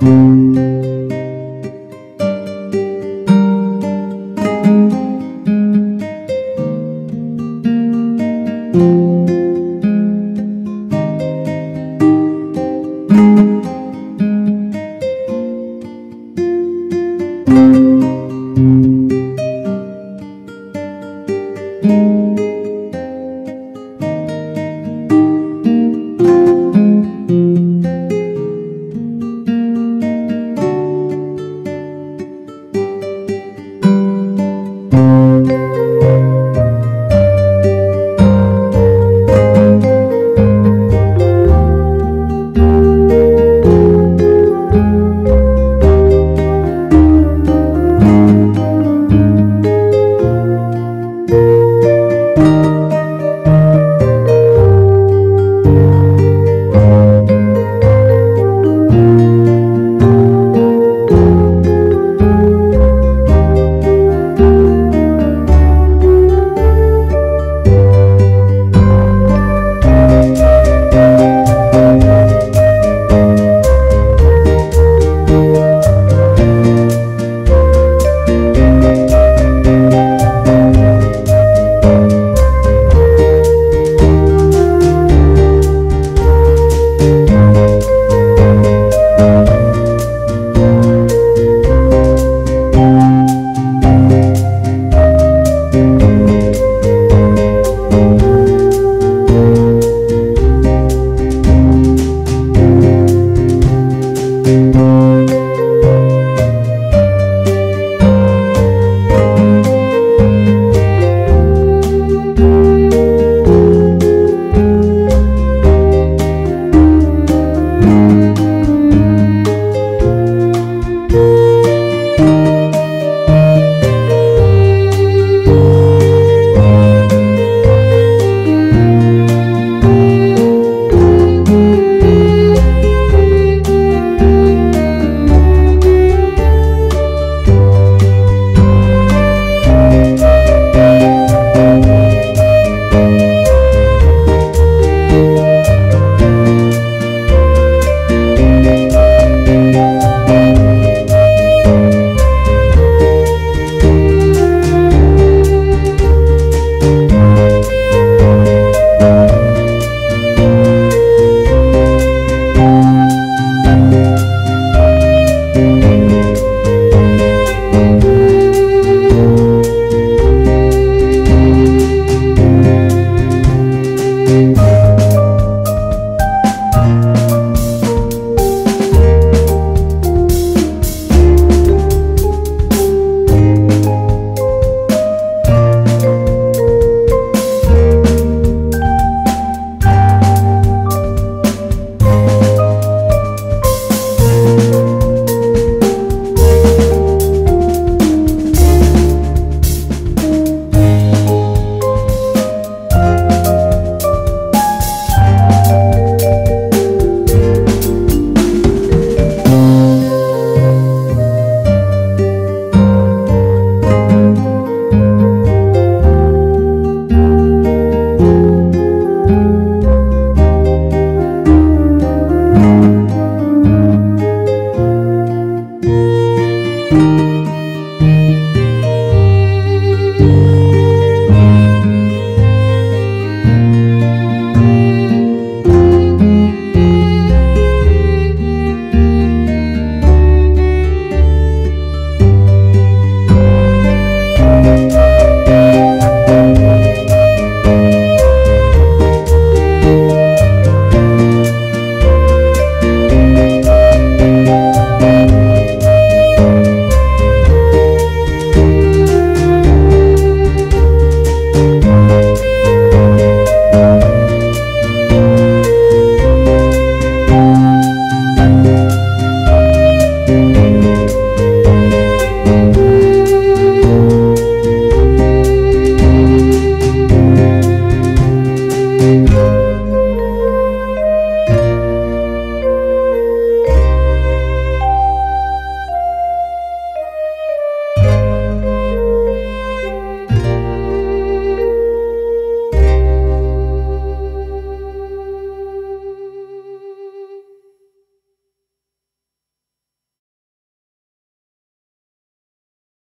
Música